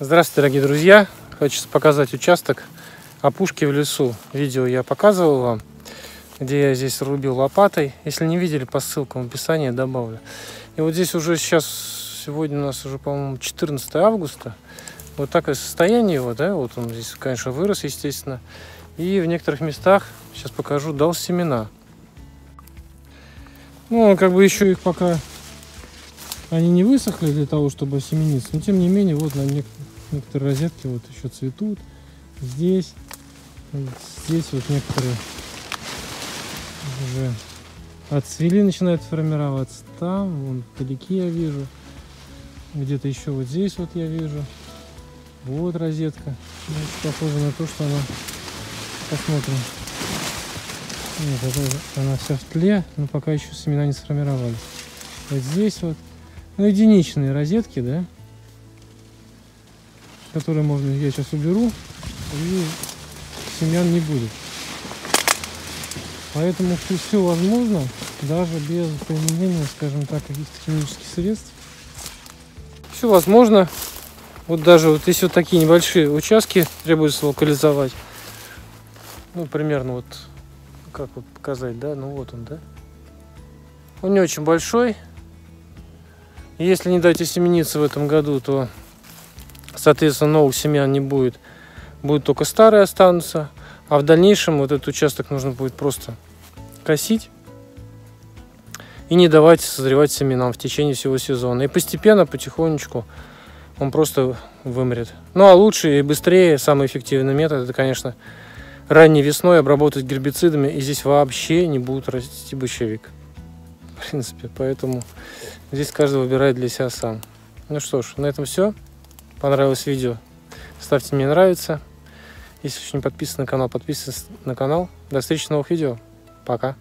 Здравствуйте, дорогие друзья! Хочу показать участок опушки в лесу. Видео я показывал вам, где я здесь рубил лопатой. Если не видели, по ссылкам в описании добавлю. И вот здесь уже сейчас, сегодня у нас уже, по-моему, 14 августа. Вот такое состояние его, да, вот он здесь, конечно, вырос, естественно. И в некоторых местах, сейчас покажу, дал семена. Ну, как бы еще их пока они не высохли для того, чтобы осемениться. Но тем не менее, вот на некоторые розетки вот еще цветут. Здесь, здесь вот некоторые уже отцвели, начинают формироваться. Там, вон вдалеке я вижу. Где-то еще вот здесь вот я вижу. Вот розетка. Значит, похоже на то, что она... Посмотрим. Нет, это, она вся в тле, но пока еще семена не сформировались. Вот здесь вот ну, единичные розетки, да, которые можно, я сейчас уберу, и семян не будет. Поэтому все возможно, даже без применения, скажем так, каких-то химических средств. Все возможно. Вот даже вот если вот такие небольшие участки требуется локализовать. Ну, примерно вот, как вот показать, да, ну вот он, да. Он не очень большой, если не дать семениться в этом году, то, соответственно, новых семян не будет. Будут только старые останутся. А в дальнейшем вот этот участок нужно будет просто косить и не давать созревать семенам в течение всего сезона. И постепенно, потихонечку он просто вымрет. Ну а лучше и быстрее, самый эффективный метод, это, конечно, ранней весной обработать гербицидами, и здесь вообще не будет расти бычевик в принципе. Поэтому здесь каждый выбирает для себя сам. Ну что ж, на этом все. Понравилось видео? Ставьте мне нравится. Если еще не подписан на канал, подписывайтесь на канал. До встречи в новых видео. Пока.